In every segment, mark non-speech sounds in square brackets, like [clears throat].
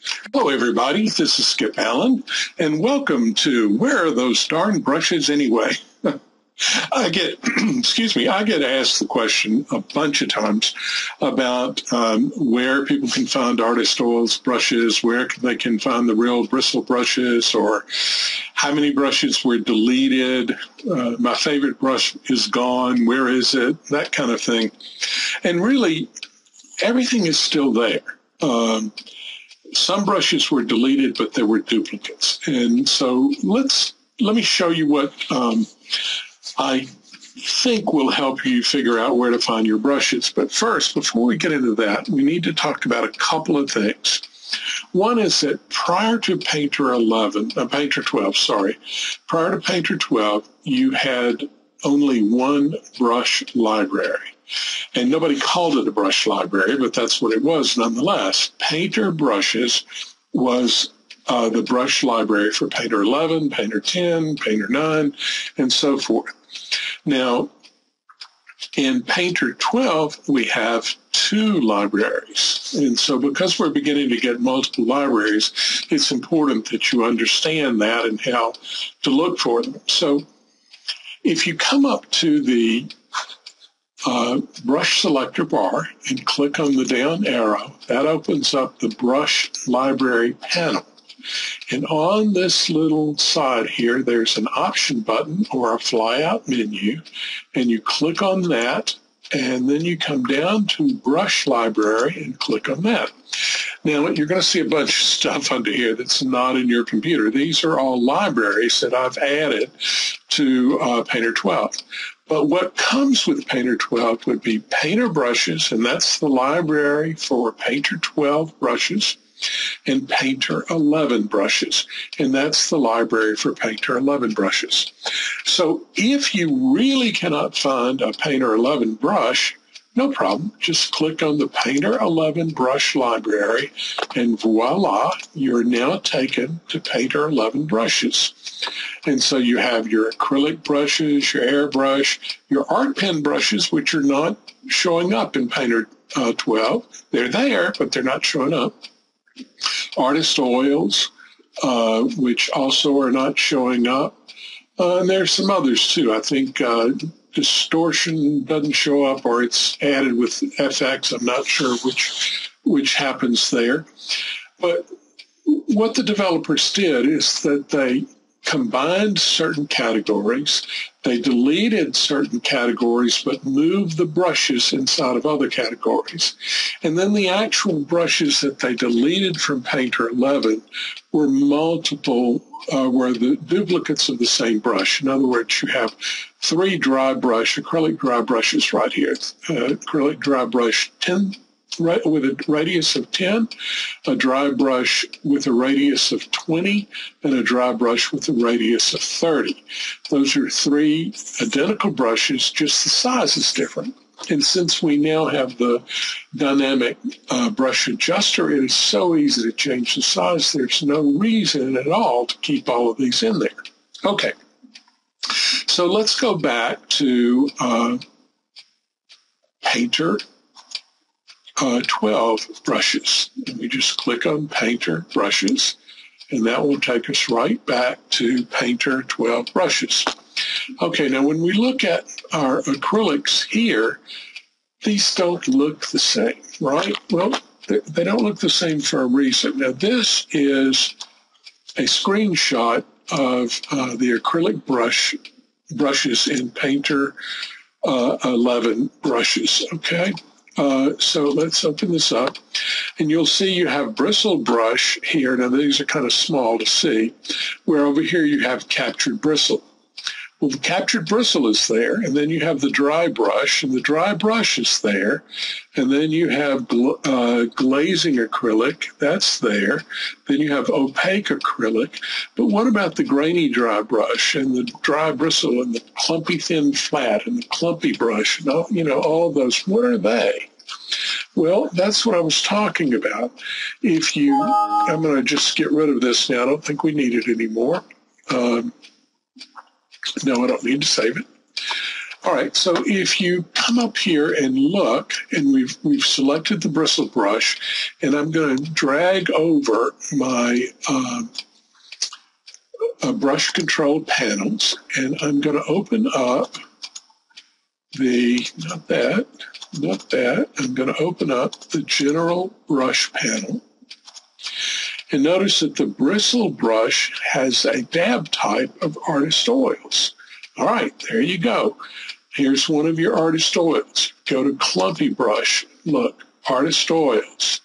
Hello, everybody. This is Skip Allen, and welcome to Where Are Those Darn Brushes Anyway? [laughs] I get, [clears throat] excuse me, I get asked the question a bunch of times about um, where people can find artist oils brushes, where they can find the real bristle brushes, or how many brushes were deleted. Uh, my favorite brush is gone. Where is it? That kind of thing. And really, everything is still there. Um, some brushes were deleted, but there were duplicates. And so let's let me show you what um, I think will help you figure out where to find your brushes. But first, before we get into that, we need to talk about a couple of things. One is that prior to Painter 11, uh, Painter 12, sorry, prior to Painter 12, you had only one brush library. And nobody called it a brush library, but that's what it was nonetheless. Painter Brushes was uh, the brush library for Painter 11, Painter 10, Painter 9, and so forth. Now, in Painter 12, we have two libraries. And so because we're beginning to get multiple libraries, it's important that you understand that and how to look for them. So if you come up to the uh, brush selector bar and click on the down arrow, that opens up the brush library panel. And on this little side here, there's an option button or a flyout menu, and you click on that, and then you come down to brush library and click on that. Now, you're going to see a bunch of stuff under here that's not in your computer. These are all libraries that I've added to uh, Painter 12. But what comes with Painter 12 would be Painter brushes, and that's the library for Painter 12 brushes, and Painter 11 brushes, and that's the library for Painter 11 brushes. So if you really cannot find a Painter 11 brush, no problem. Just click on the Painter 11 brush library and voila, you're now taken to Painter 11 brushes. And so you have your acrylic brushes, your airbrush, your art pen brushes, which are not showing up in Painter uh, 12. They're there, but they're not showing up. Artist oils, uh, which also are not showing up. Uh, and there's some others too. I think uh, distortion doesn't show up or it's added with FX. I'm not sure which which happens there. But what the developers did is that they combined certain categories. They deleted certain categories, but moved the brushes inside of other categories. And then the actual brushes that they deleted from Painter 11 were multiple, uh, the duplicates of the same brush. In other words, you have three dry brush, acrylic dry brushes right here. Uh, acrylic dry brush 10 with a radius of 10, a dry brush with a radius of 20, and a dry brush with a radius of 30. Those are three identical brushes, just the size is different. And since we now have the dynamic uh, brush adjuster, it is so easy to change the size. There's no reason at all to keep all of these in there. Okay. So let's go back to uh, Painter uh, 12 brushes. And we just click on Painter brushes, and that will take us right back to Painter 12 brushes. Okay, now when we look at our acrylics here, these don't look the same, right? Well, they don't look the same for a reason. Now this is a screenshot of uh, the acrylic brush brushes in Painter uh, 11 brushes, okay? Uh, so let's open this up and you'll see you have bristle brush here. Now these are kind of small to see where over here you have captured bristle. Well, the captured bristle is there, and then you have the dry brush, and the dry brush is there, and then you have gl- uh, glazing acrylic, that's there. Then you have opaque acrylic. But what about the grainy dry brush and the dry bristle and the clumpy thin flat and the clumpy brush and all, you know, all those? What are they? Well, that's what I was talking about. If you, I'm going to just get rid of this now. I don't think we need it anymore. Um, no, I don't need to save it. All right, so if you come up here and look, and we've we've selected the bristle brush, and I'm going to drag over my uh, uh, brush control panels, and I'm going to open up the, not that, not that, I'm going to open up the general brush panel. And notice that the bristle brush has a dab type of artist oils. All right, there you go. Here's one of your artist oils. Go to clumpy brush. Look, artist oils.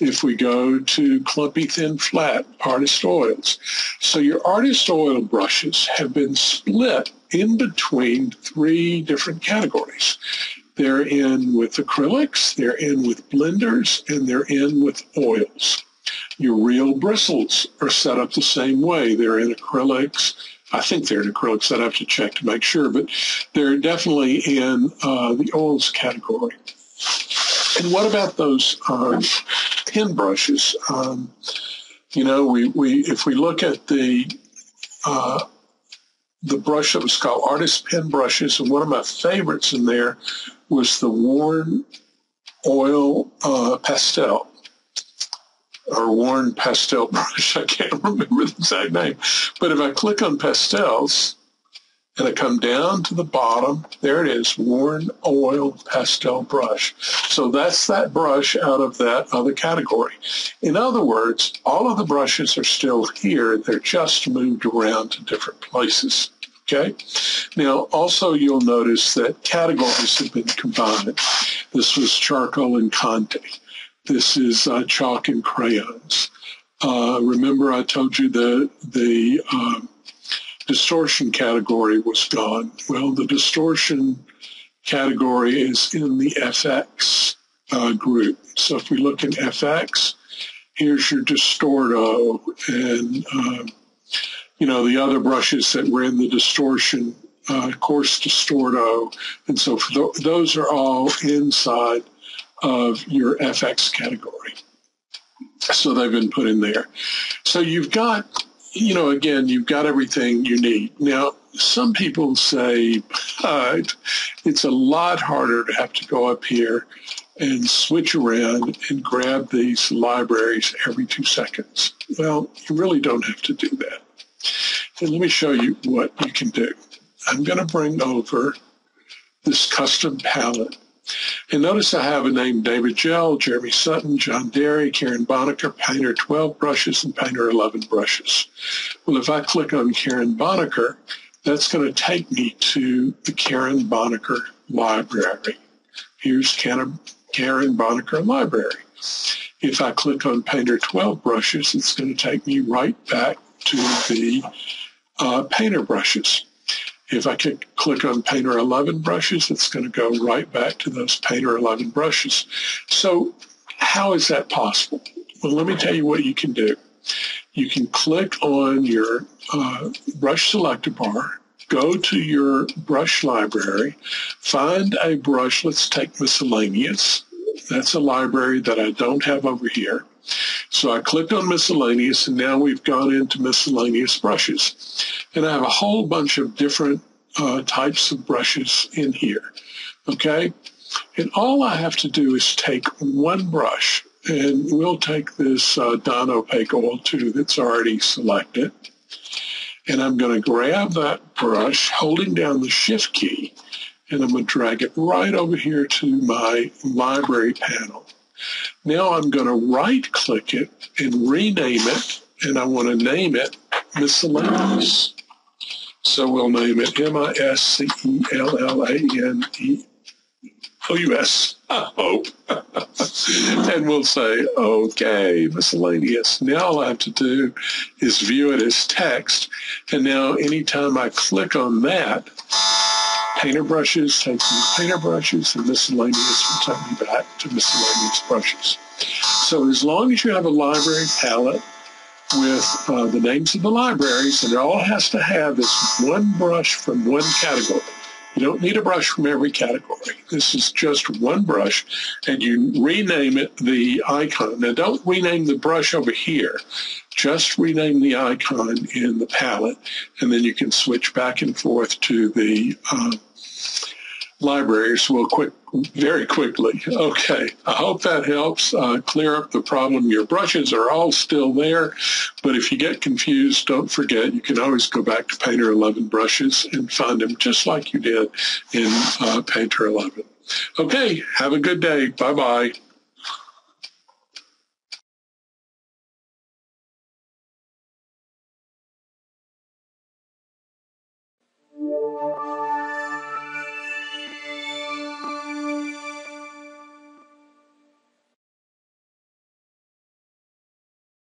If we go to clumpy thin flat, artist oils. So your artist oil brushes have been split in between three different categories. They're in with acrylics, they're in with blenders, and they're in with oils. Your real bristles are set up the same way. They're in acrylics. I think they're in acrylics. I'd have to check to make sure, but they're definitely in uh, the oils category. And what about those um, pen brushes? Um, you know, we, we if we look at the uh, the brush that was called artist pen brushes, and one of my favorites in there was the worn oil uh, pastel or worn pastel [laughs] brush. I can't remember the exact name, but if I click on pastels, and I come down to the bottom. There it is, worn oil pastel brush. So that's that brush out of that other category. In other words, all of the brushes are still here. They're just moved around to different places. Okay. Now, also you'll notice that categories have been combined. This was charcoal and Conte. This is uh, chalk and crayons. Uh, remember I told you the, the, um, distortion category was gone. Well, the distortion category is in the FX uh, group. So if we look in FX, here's your Distorto and, uh, you know, the other brushes that were in the distortion, uh, coarse Distorto. And so th- those are all inside of your FX category. So they've been put in there. So you've got you know, again, you've got everything you need. Now, some people say uh, it's a lot harder to have to go up here and switch around and grab these libraries every two seconds. Well, you really don't have to do that. And let me show you what you can do. I'm going to bring over this custom palette and notice I have a name David Gell, Jeremy Sutton, John Derry, Karen Bonaker, Painter 12 brushes, and Painter 11 brushes. Well, if I click on Karen Bonaker, that's going to take me to the Karen Bonaker library. Here's Karen Bonaker library. If I click on Painter 12 brushes, it's going to take me right back to the uh, Painter brushes. If I could click on Painter 11 brushes, it's going to go right back to those Painter 11 brushes. So how is that possible? Well, let me tell you what you can do. You can click on your uh, brush selector bar, go to your brush library, find a brush, let's take miscellaneous. That's a library that I don't have over here. So I clicked on miscellaneous and now we've gone into miscellaneous brushes. And I have a whole bunch of different uh, types of brushes in here. Okay. And all I have to do is take one brush and we'll take this uh, Dawn Opaque Oil 2 that's already selected. And I'm going to grab that brush holding down the shift key and I'm going to drag it right over here to my library panel. Now I'm going to right click it and rename it, and I want to name it miscellaneous. So we'll name it M-I-S-C-E-L-L-A-N-E-O-U-S. I hope. Oh, [laughs] oh. [laughs] and we'll say, okay, miscellaneous. Now all I have to do is view it as text. And now anytime I click on that, painter brushes, take me painter brushes, and miscellaneous will take me back to miscellaneous brushes. So as long as you have a library palette with uh, the names of the libraries, and it all has to have is one brush from one category. You don't need a brush from every category. This is just one brush, and you rename it the icon. Now, don't rename the brush over here. Just rename the icon in the palette, and then you can switch back and forth to the uh, libraries will quick, very quickly. Okay, I hope that helps uh, clear up the problem. Your brushes are all still there, but if you get confused, don't forget you can always go back to Painter 11 brushes and find them just like you did in uh, Painter 11. Okay, have a good day. Bye-bye.